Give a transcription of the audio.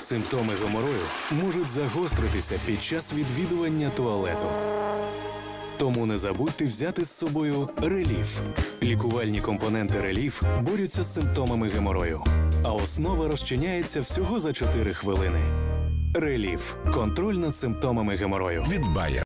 Симптоми геморою можуть загостритися під час відвідування туалету. Тому не забудьте взяти з собою реліф. Лікувальні компоненти реліф борються з симптомами геморою, а основа розчиняється всього за 4 хвилини. Реліф контроль над симптомами геморою. від Bayer.